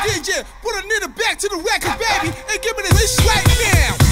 DJ, put a nigga back to the record, baby, and give me this right now.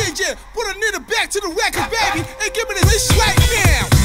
Yeah, put a nigga back to the record, baby, and give me this shit right now.